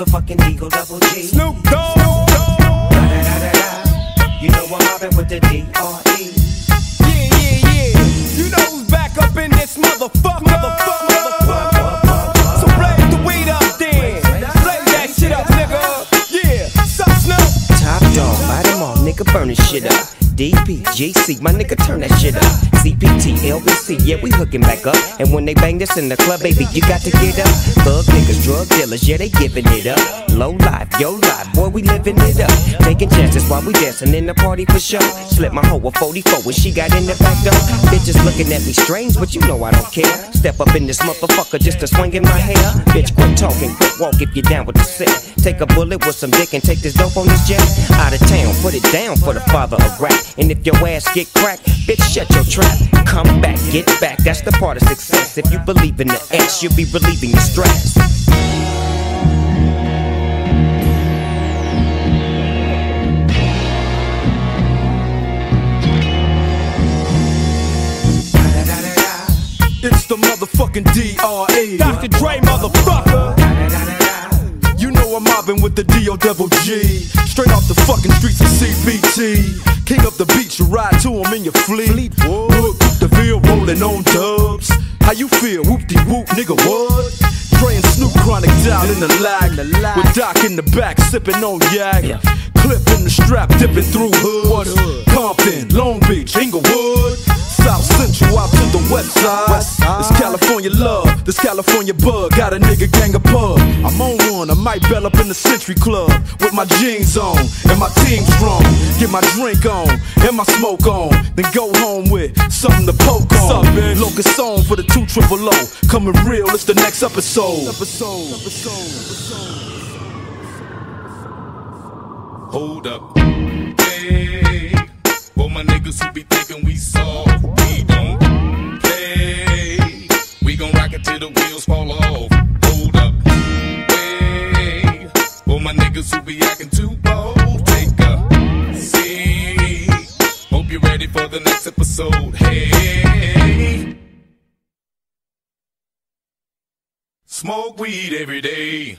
motherfucking Eagle Double G. Snoop Dogg. You know I'm mobbing with the D.R.E. Yeah, yeah, yeah. You know who's back up in this motherfucker. Motherfucker, motherfucker. So blaze the weed up then. Blaze that shit up, nigga. Yeah. Sup, Snoop? Top dog, light 'em all, nigga, burn this shit up. DPGC, my nigga, turn that shit up. CPT, LBC, yeah, we hooking back up. And when they bang this in the club, baby, you got to get up. Thug niggas, drug dealers, yeah, they giving it up. Low life, yo life, boy, we living it up. Taking chances while we dancing in the party for sure. Slip my hoe a 44 when she got in the back door. Bitches looking at me strange, but you know I don't care. Step up in this motherfucker just to swing in my hair. Bitch, quit talking, quit walk if you're down with the sick. Take a bullet with some dick and take this dope on this jet. Out of town, put it down for the father of rap. And if your ass get cracked, bitch, shut your trap. Come back, get back, that's the part of success. If you believe in the X, you'll be relieving your stress. It's the motherfucking DRE. Dr. Dre, motherfucker. You know I'm mobbing with the D.O. double G. Straight off the fucking streets of CPT. King up the beach, you ride to him in your fleet. Look, the Ville rolling on dubs. How you feel? Whoop de whoop, nigga, what? And Snoop chronic down in the 'Lac. With Doc in the back, sipping on yak. Clip in the strap, dipping through hoods. Compton, Long Beach, Inglewood. South Central out to the west side. It's California love, this California bug. Got a nigga gang of pub. I'm on one, I might bell up in the Century Club with my jeans on and my team strong. Get my drink on and my smoke on, then go home with something to poke on. Locust song for the two triple O. Coming real, it's the next episode. Episode. Hold up. Hey, for my niggas who be wheels fall off. Hold up. Hey, for my niggas who be acting too bold, take a seat. Hope you're ready for the next episode. Hey. Smoke weed every day.